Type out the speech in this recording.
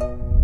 you